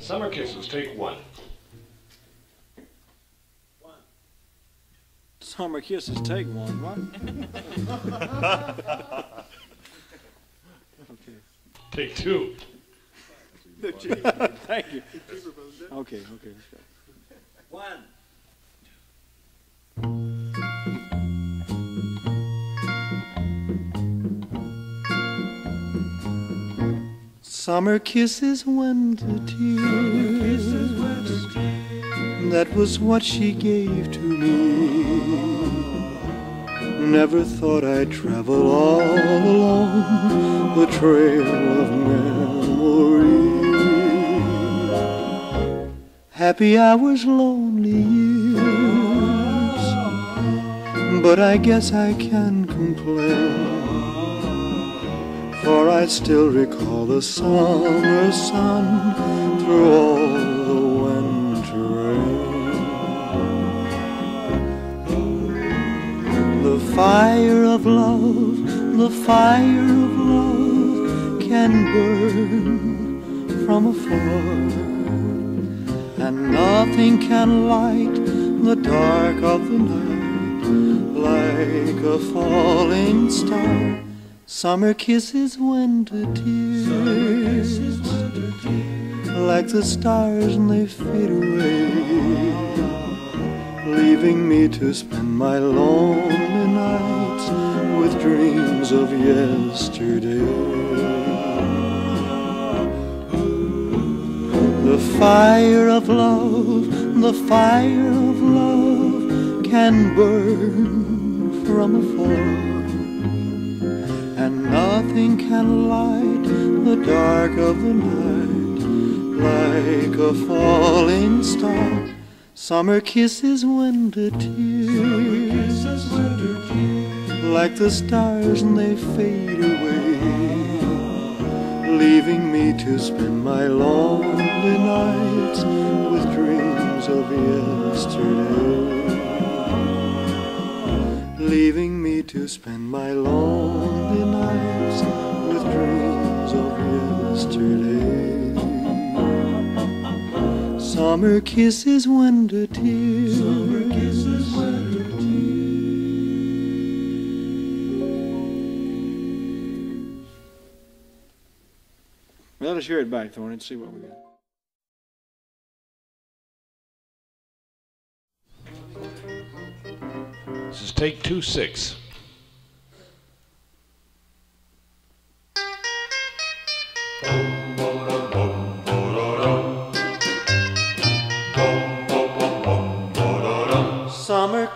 Summer Kisses, take one. One. Summer kisses, take one. What? okay. Take two. Thank you. Eh? Okay, okay. let's go. One. Summer kisses, winter tears. That was what she gave to me. Never thought I'd travel all along the trail of memory. Happy hours, lonely years. But I guess I can complain. For I still recall the summer sun through all the winter rain. The fire of love, the fire of love can burn from afar. And nothing can light the dark of the night like a falling star. Summer kisses, winter tears, like the stars and they fade away, leaving me to spend my lonely nights with dreams of yesterday. The fire of love, the fire of love can burn from afar and nothing can light the dark of the night like a falling star. Summer kisses, winter tears, like the stars and they fade away, leaving me to spend my lonely nights with dreams of yesterday leaving me to spend my lonely nights with dreams of yesterday. Summer kisses, winter tears. Summer kisses, winter Let us hear it back, Thorny, and see what we got. This is take two six.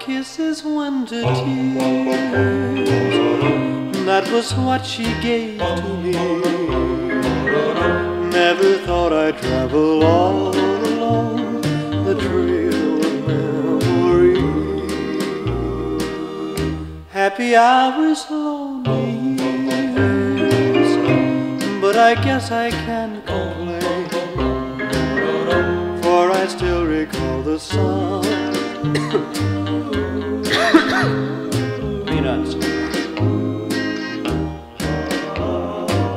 Kisses, winter tears. That was what she gave to me. Never thought I'd travel all along the trail of memory. Happy hours, lonely years. But I guess I can complain. For I still recall the sun. Peanuts.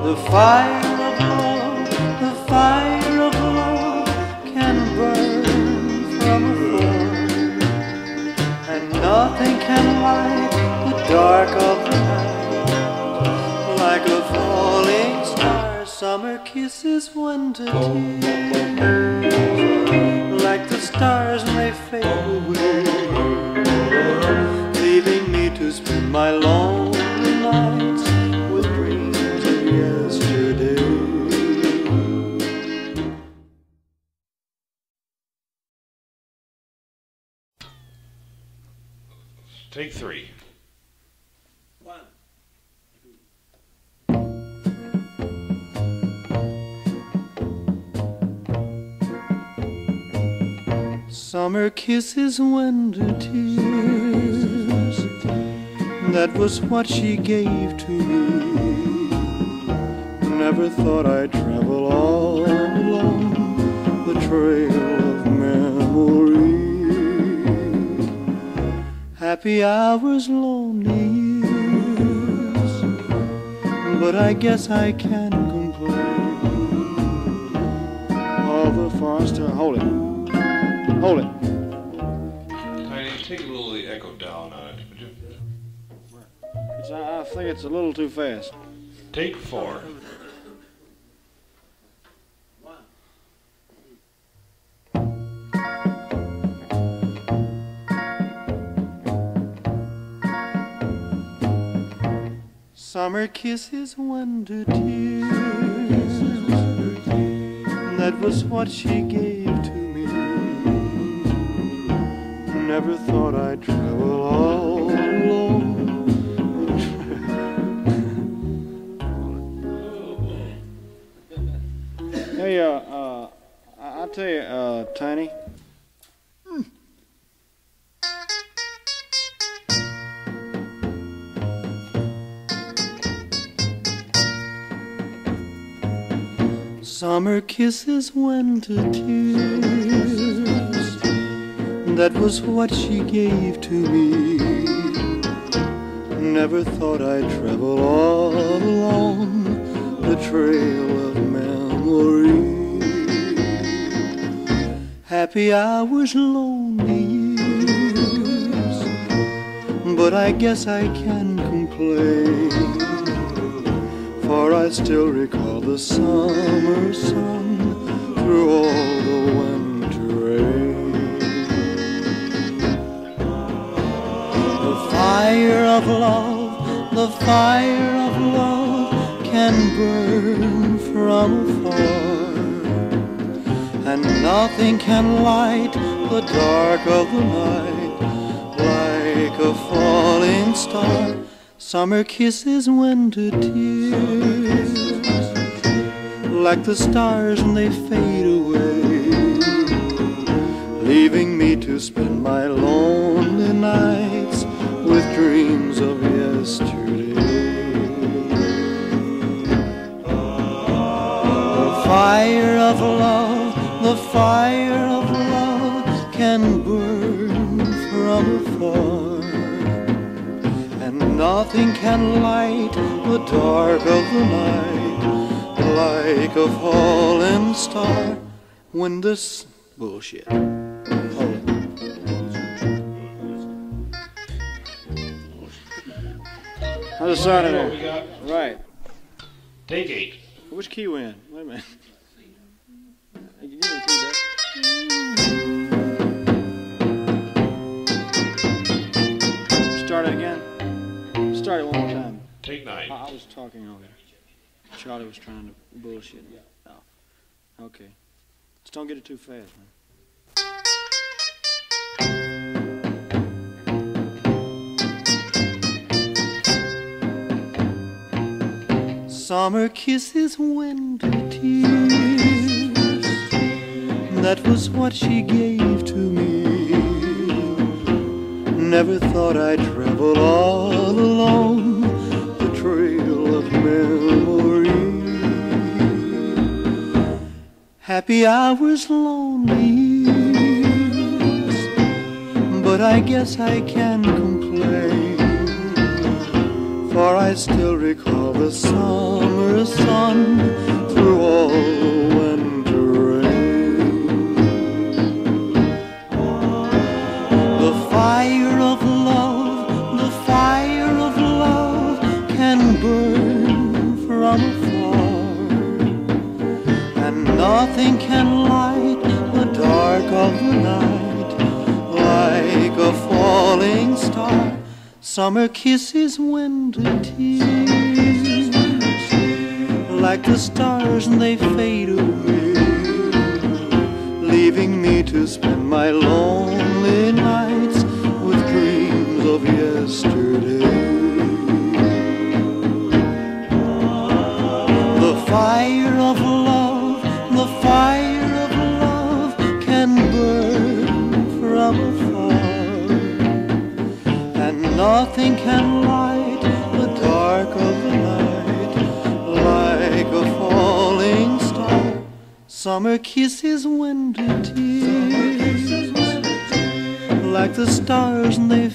The fire of love, the fire of love can burn from afar, and nothing can light the dark of the night like a falling star. Summer kisses, winter tears, like the stars when they fade away, my lonely nights with dreams of yesterday. Take three. One. Summer kisses, winter tears. That was what she gave to me. Never thought I'd travel all along the trail of memory. Happy hours, lonely years. But I guess I can complain. All the. Still hold it. Hold it. Think it's a little too fast. Take four. Summer kisses, wonder tears. That was what she gave to me. Never thought I'd travel all alone. Hey, uh, uh, I, I tell you, uh, Tiny. Summer kisses, winter tears. That was what she gave to me. Never thought I'd travel all along the trail Happy hours, lonely years. But I guess I can complain for I still recall the summer sun through all the winter rain. The fire of love, the fire and nothing can light the dark of the night like a falling star. Summer kisses, winter tears, like the stars and they fade away, leaving me to spend my lonely nights with dreams of yesterday. The fire of love, the fire of love can burn from afar and nothing can light the dark of the night like a falling star when this bullshit. Hold it. How's it sounding What we there? Right. Take eight. Which key we in? Wait a minute. I, was talking over. Charlie was trying to bullshit. Yeah. Oh. Okay. Just don't get it too fast, man. Summer kisses, winter tears. That was what she gave to me. Never thought I'd travel all along Happy hours, lonely. But I guess I can complain for I still recall the summer sun through all the winter rain. The fire nothing can light the dark of the night like a falling star. Summer kisses, winter tears, like the stars and they fade away, leaving me to spend my lonely the stars and they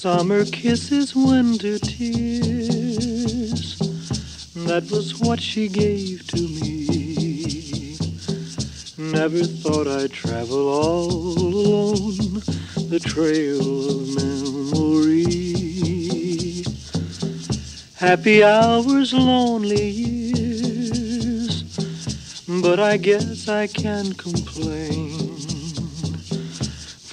Summer kisses, winter tears. That was what she gave to me. Never thought I'd travel all alone the trail of memory. Happy hours, lonely years. But I guess I can't complain.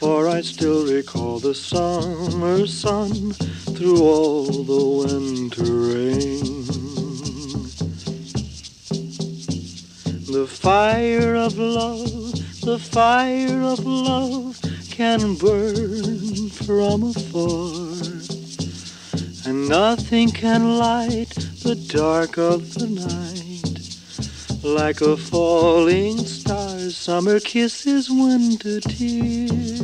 For I still recall the summer sun through all the winter rain. The fire of love, the fire of love can burn from afar. And nothing can light the dark of the night like a falling star, summer kisses, winter tears.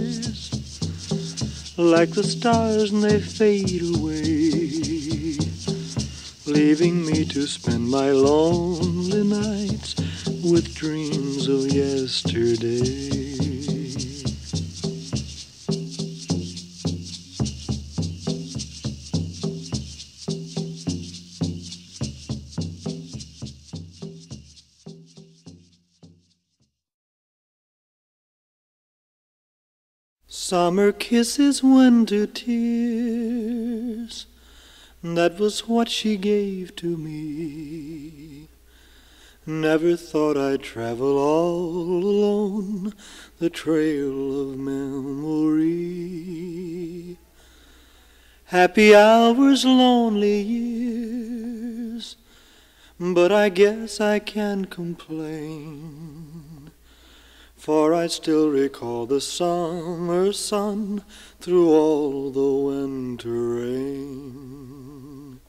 Like the stars, and they fade away, leaving me to spend my lonely nights with dreams of yesterday. Summer kisses, winter tears. That was what she gave to me. Never thought I'd travel all alone the trail of memory. Happy hours, lonely years. But I guess I can't complain. For I still recall the summer sun through all the winter rain.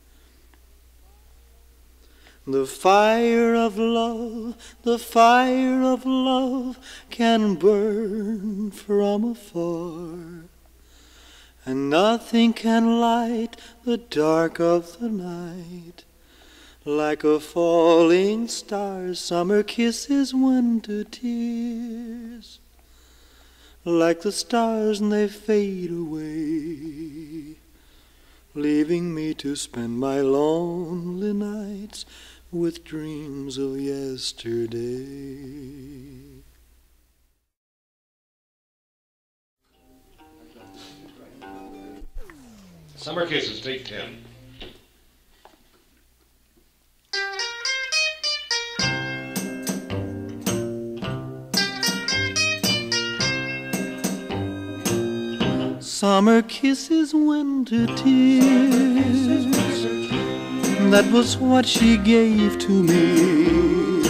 The fire of love, the fire of love can burn from afar, and nothing can light the dark of the night like a falling star, summer kisses, winter tears. Like the stars, and they fade away, leaving me to spend my lonely nights with dreams of yesterday. Summer Kisses, take 10. Summer kisses, winter tears. That was what she gave to me.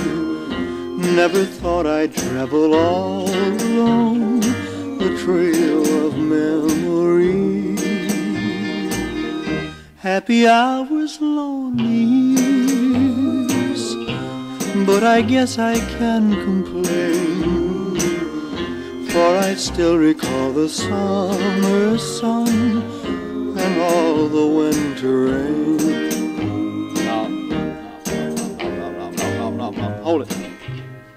Never thought I'd travel all alone the trail of memory. Happy hours, lonely years. But I guess I can complain. For I still recall the summer sun and all the winter rain. No. No, no. Hold it.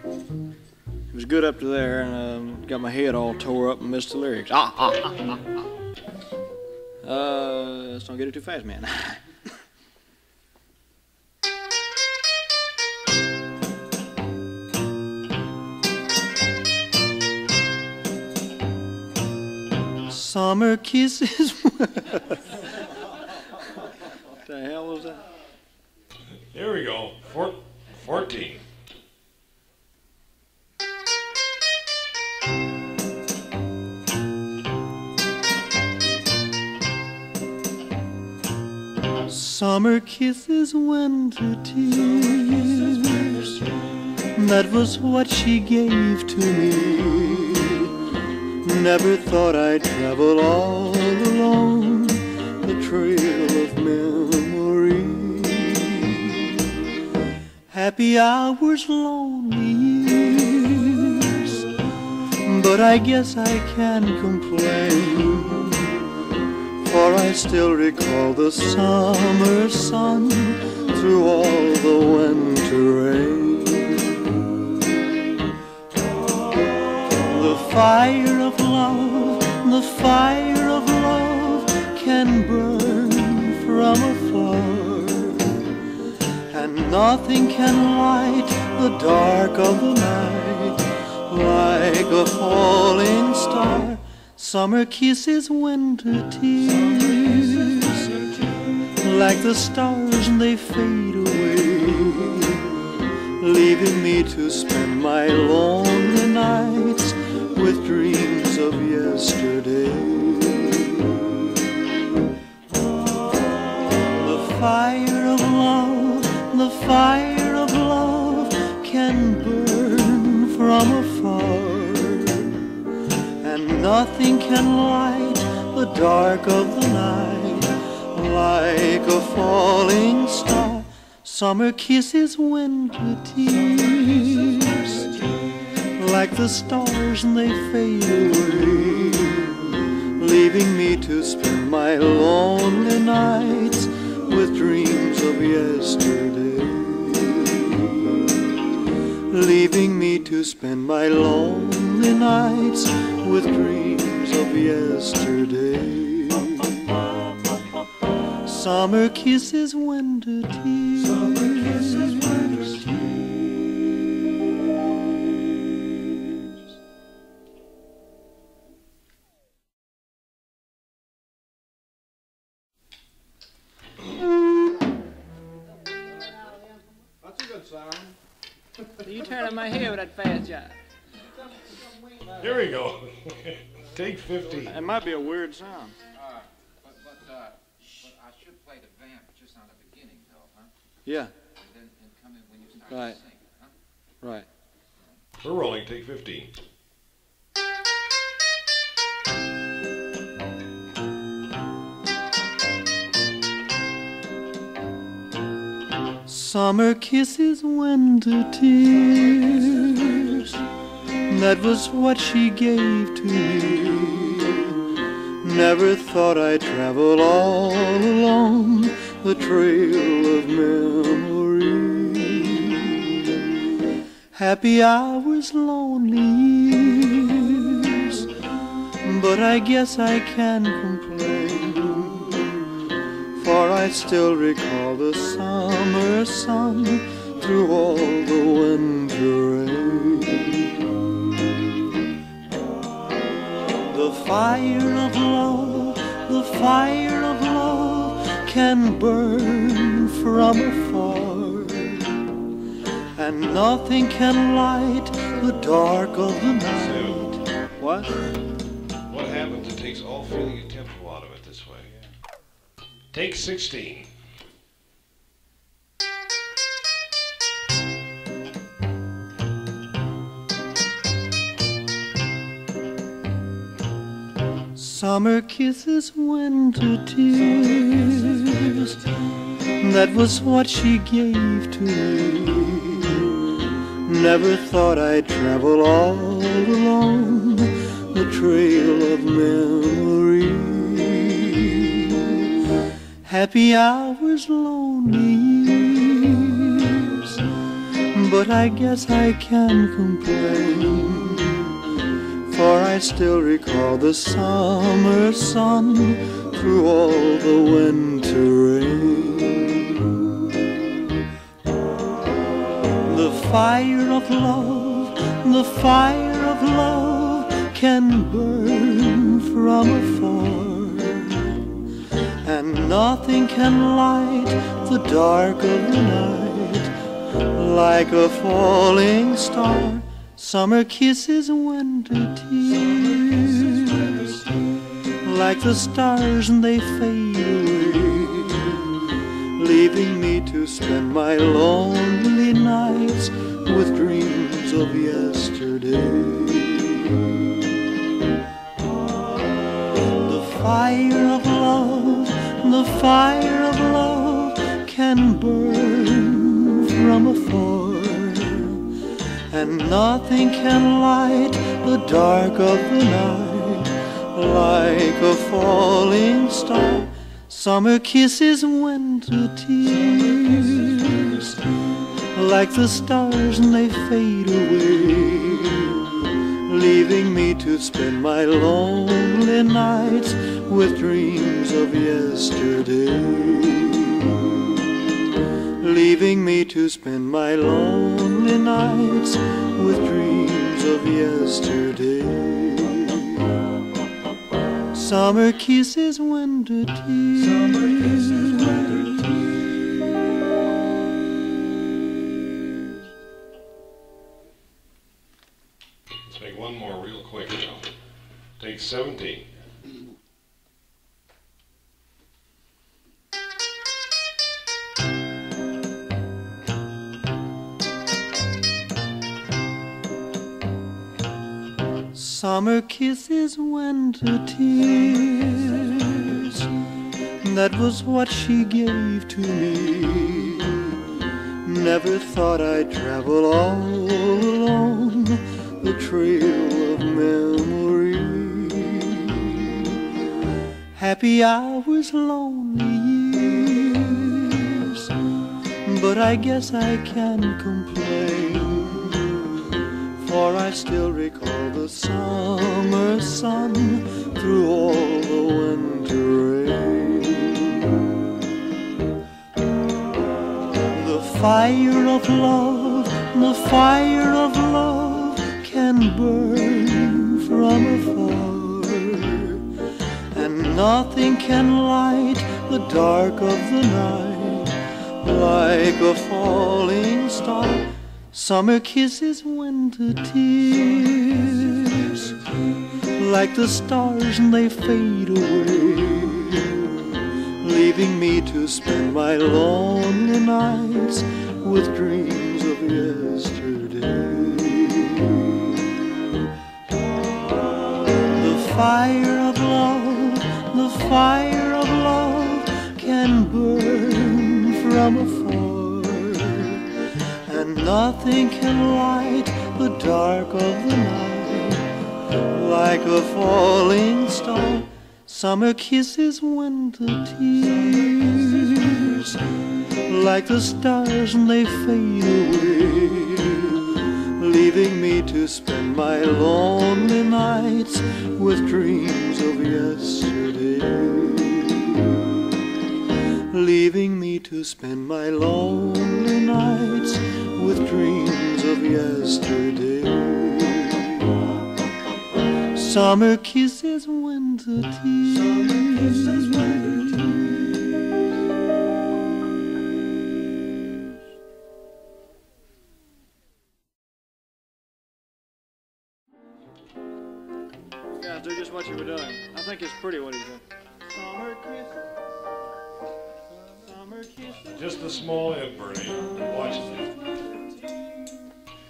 It was good up to there, and um, got my head all tore up and missed the lyrics. Ah, ah, ah, ah, ah. Uh, let's don't get it too fast, man. Summer kisses. what the hell was that? Here we go. Four, 14. Summer kisses, winter tears. That was what she gave to me never thought I'd travel all alone the trail of memory. Happy hours, lonely years, but I guess I can complain. For I still recall the summer sun through all the winter rain. Fire of love, the fire of love can burn from afar, and nothing can light the dark of the night like a falling star. Summer kisses, winter tears, like the stars and they fade away, leaving me to spend my lonely nights with dreams of yesterday. The fire of love, the fire of love can burn from afar, and nothing can light the dark of the night like a falling star. Summer kisses, winter tears, like the stars and they fade away, leaving me to spend my lonely nights with dreams of yesterday. Leaving me to spend my lonely nights with dreams of yesterday. Summer kisses, winter tears. Summer kisses, turning my head with that fast job. Here we go. Take 50. It might be a weird sound. Uh, but, but, uh, but I should play the vamp just on the beginning though, huh? Yeah, And then, and come in when you start Right. to sing, huh? right. We're rolling. Take 15. Summer kisses, winter tears. That was what she gave to me. Never thought I'd travel all along the trail of memory. Happy hours, lonely years. But I guess I can complain for I still recall the summer sun through all the winter rain. The fire of love, the fire of love can burn from afar, and nothing can light the dark of the night. Take 16. Summer kisses, winter tears. That was what she gave to me. Never thought I'd travel all alone the trail of memory. Happy hours, lonely years. But I guess I can complain for I still recall the summer sun through all the winter rain. The fire of love, the fire of love can burn from afar, nothing can light the dark of the night like a falling star. Summer kisses, winter tears, like the stars and they fade away, leaving me to spend my lonely nights with dreams of yesterday. The fire of the fire of love can burn from afar and nothing can light the dark of the night like a falling star. Summer kisses, winter tears, like the stars and they fade away, leaving me to spend my lonely nights with dreams of yesterday. Leaving me to spend my lonely nights with dreams of yesterday. Summer kisses, winter tears. Let's make one more real quick now. Take 17. Summer kisses, winter tears. That was what she gave to me. Never thought I'd travel all alone the trail of memory. Happy hours, lonely years. But I guess I can complain for I still recall the summer sun through all the winter rain. The fire of love, the fire of love can burn from afar, and nothing can light the dark of the night like a falling star. Summer kisses, winter tears, like the stars and they fade away, leaving me to spend my lonely nights with dreams of yesterday. The fire of love, the fire of love can burn from afar nothing can light the dark of the night like a falling star. Summer kisses, winter tears, like the stars and they fade away, leaving me to spend my lonely nights with dreams of yesterday leaving me to spend my lonely nights with dreams of yesterday. Summer kisses, winter tears. Yeah, do just what you were doing. I think it's pretty what he's doing. Summer kisses. Just a small Bernie. Watch it.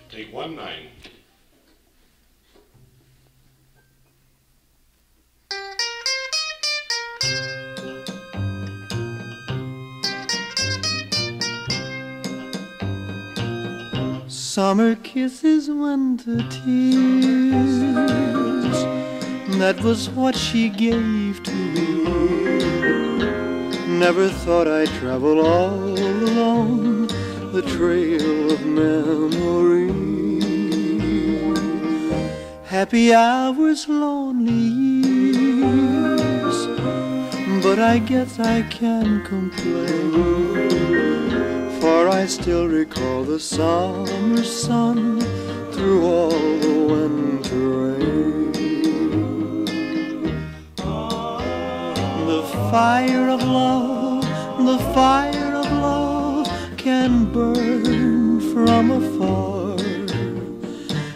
Take one nine. Summer kisses, winter tears. That was what she gave to me. Never thought I'd travel all alone the trail of memory. Happy hours, lonely years. But I guess I can complain. For I still recall the summer sun through all the winter fire of love, the fire of love can burn from afar,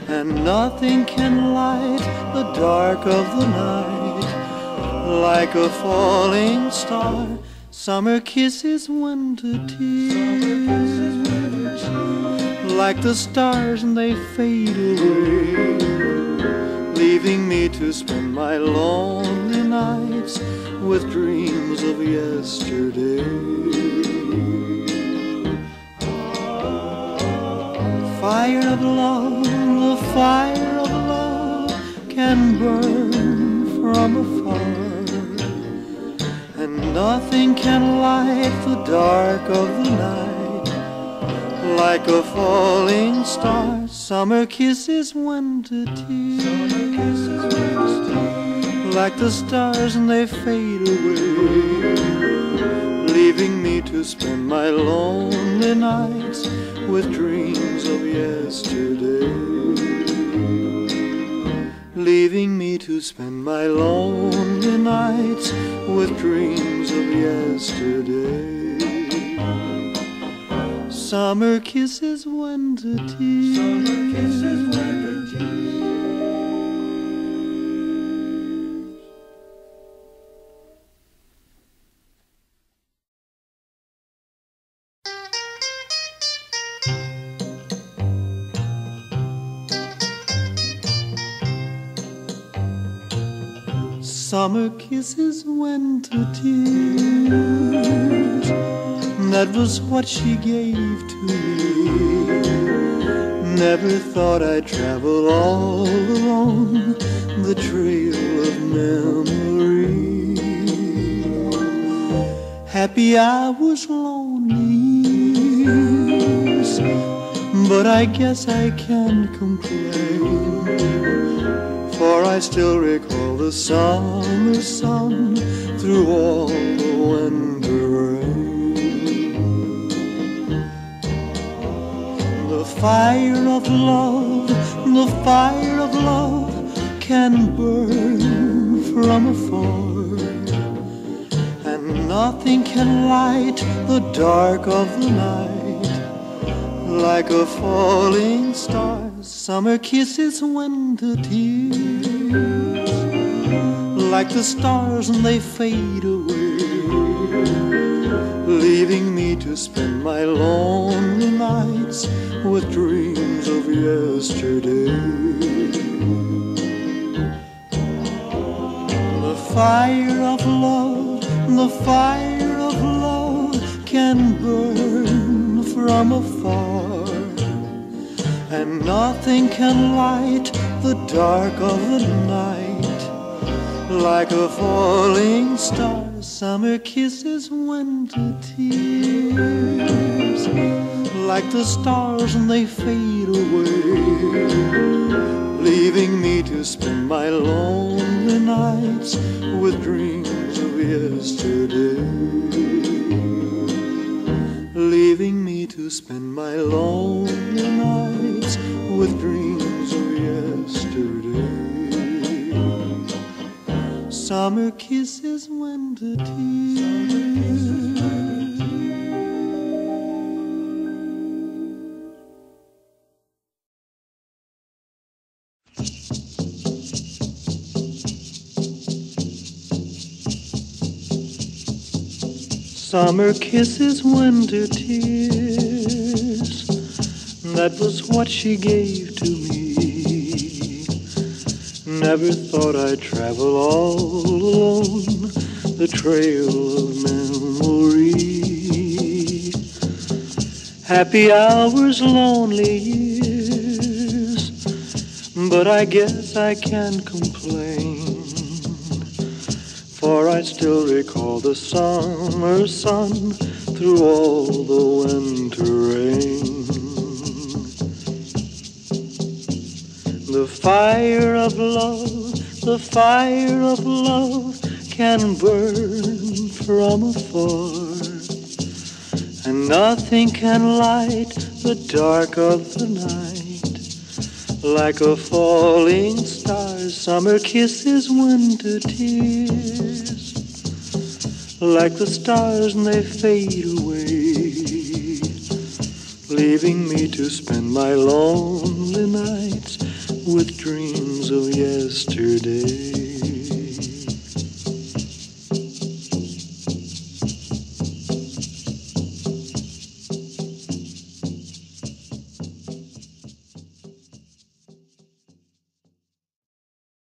and nothing can light the dark of the night like a falling star. Summer kisses, winter tears, like the stars and they fade away, leaving me to spend my lonely nights with dreams of yesterday. fire of love, the fire of love can burn from afar. And nothing can light the dark of the night like a falling star. Summer kisses, winter tears. Like the stars and they fade away, leaving me to spend my lonely nights with dreams of yesterday. Leaving me to spend my lonely nights with dreams of yesterday. Summer kisses, winter tears. Summer kisses, winter tears. That was what she gave to me. Never thought I'd travel all alone the trail of memory. Happy I was lonely, but I guess I can't complain. For I still recall the summer sun through all the winter rain. The fire of love, the fire of love can burn from afar. And nothing can light the dark of the night like a falling star. Summer kisses, winter tears, like the stars and they fade away, leaving me to spend my lonely nights with dreams of yesterday. The fire of love, the fire of love can burn from afar and nothing can light the dark of the night like a falling star. Summer kisses, winter tears, like the stars and they fade away, leaving me to spend my lonely nights with dreams of yesterday leaving me to spend my lonely nights with dreams of yesterday. Summer kisses, winter tears. Summer kisses, winter tears. That was what she gave to me. Never thought I'd travel all alone the trail of memory. Happy hours, lonely years. But I guess I can't complain. For I still recall the summer sun through all the winter rain. The fire of love, the fire of love can burn from afar. And nothing can light the dark of the night like a falling star. Summer kisses, winter tears, like the stars and they fade away, leaving me to spend my lonely nights with dreams of yesterday.